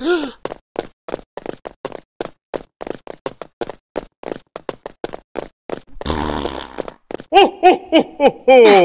oh, ho, ho, ho, ho.